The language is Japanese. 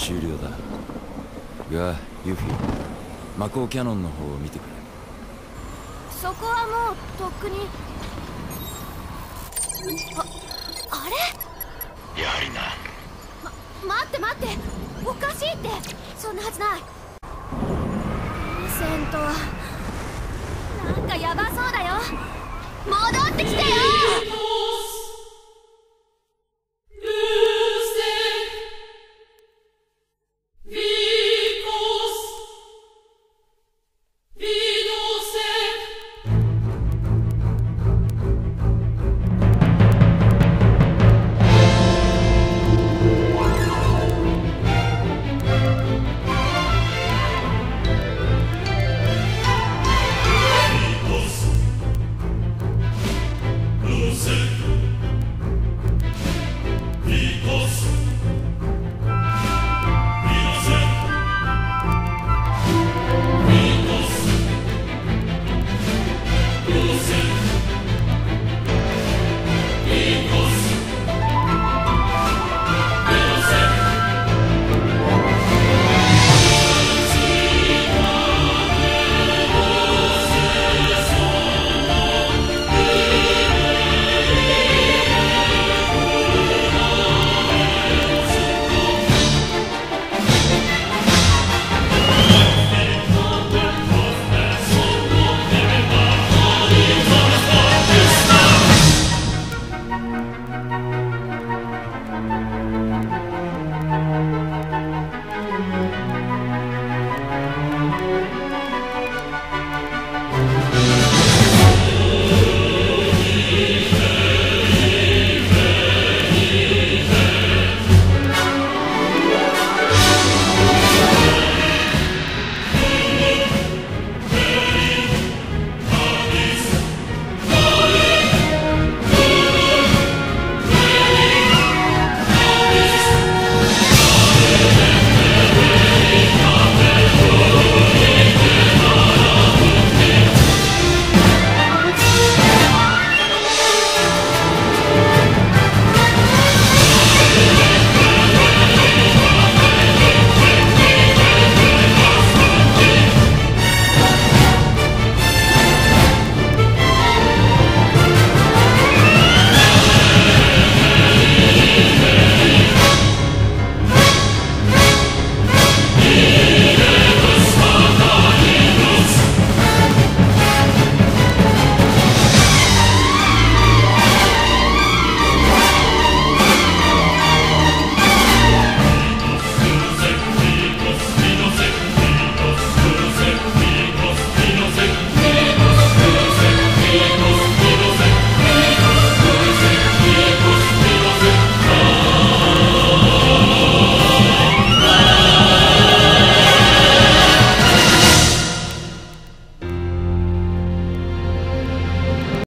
終了だ。がユフィ魔法キャノンの方を見てくれ。そこはもうとっくに。ああれ？やはりな。ま待って待って。おかしいって。そんなはずない。ヴィンセントなんかヤバそうだよ。戻ってきてよ。